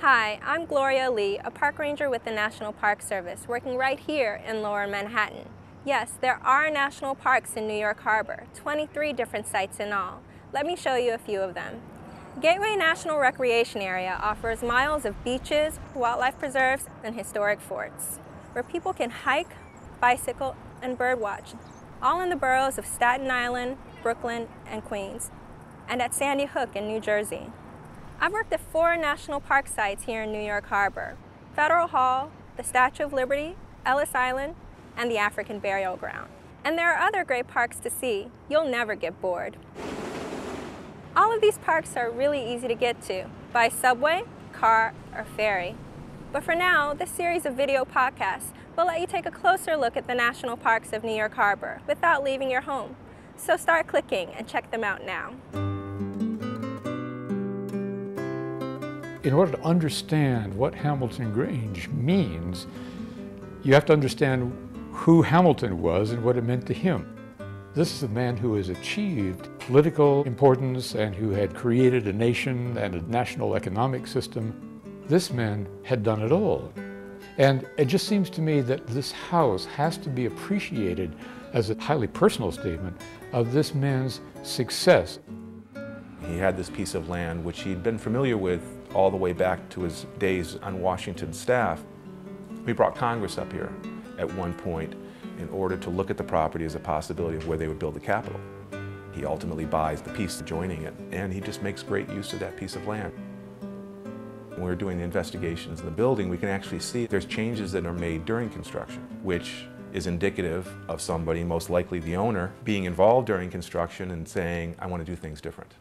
Hi, I'm Gloria Lee, a park ranger with the National Park Service, working right here in Lower Manhattan. Yes, there are national parks in New York Harbor, 23 different sites in all. Let me show you a few of them. Gateway National Recreation Area offers miles of beaches, wildlife preserves, and historic forts, where people can hike, bicycle, and birdwatch, all in the boroughs of Staten Island, Brooklyn, and Queens, and at Sandy Hook in New Jersey. I've worked at four national park sites here in New York Harbor, Federal Hall, the Statue of Liberty, Ellis Island, and the African Burial Ground. And there are other great parks to see. You'll never get bored. All of these parks are really easy to get to by subway, car, or ferry. But for now, this series of video podcasts will let you take a closer look at the national parks of New York Harbor without leaving your home. So start clicking and check them out now. In order to understand what Hamilton Grange means, you have to understand who Hamilton was and what it meant to him. This is a man who has achieved political importance and who had created a nation and a national economic system. This man had done it all. And it just seems to me that this house has to be appreciated as a highly personal statement of this man's success. He had this piece of land which he'd been familiar with all the way back to his days on Washington staff. We brought Congress up here at one point in order to look at the property as a possibility of where they would build the Capitol. He ultimately buys the piece adjoining it, and he just makes great use of that piece of land. When we're doing the investigations in the building, we can actually see there's changes that are made during construction, which is indicative of somebody, most likely the owner, being involved during construction and saying, I want to do things different.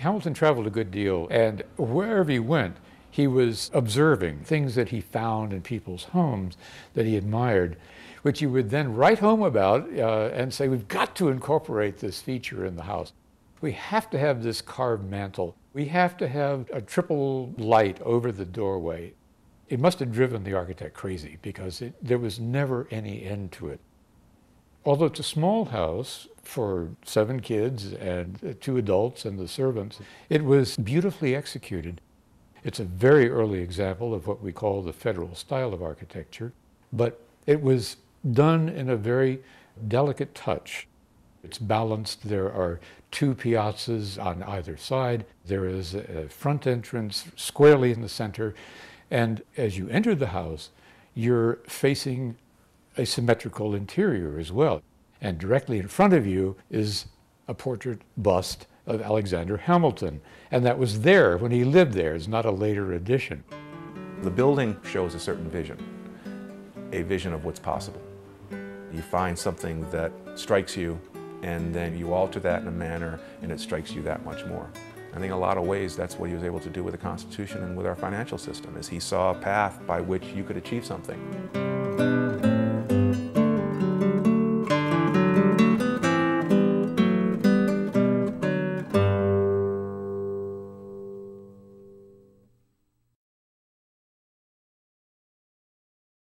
Hamilton traveled a good deal, and wherever he went, he was observing things that he found in people's homes that he admired, which he would then write home about uh, and say, We've got to incorporate this feature in the house. We have to have this carved mantel. We have to have a triple light over the doorway. It must have driven the architect crazy because it, there was never any end to it. Although it's a small house for seven kids and two adults and the servants, it was beautifully executed. It's a very early example of what we call the federal style of architecture, but it was done in a very delicate touch. It's balanced. There are two piazzas on either side. There is a front entrance squarely in the center. And as you enter the house, you're facing a symmetrical interior as well. And directly in front of you is a portrait bust of Alexander Hamilton. And that was there when he lived there. It's not a later addition. The building shows a certain vision, a vision of what's possible. You find something that strikes you, and then you alter that in a manner, and it strikes you that much more. I think in a lot of ways that's what he was able to do with the Constitution and with our financial system, is he saw a path by which you could achieve something.